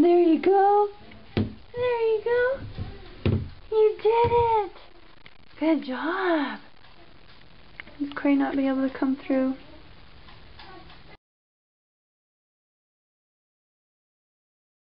There you go. There you go. You did it. Good job. Does Cray not be able to come through?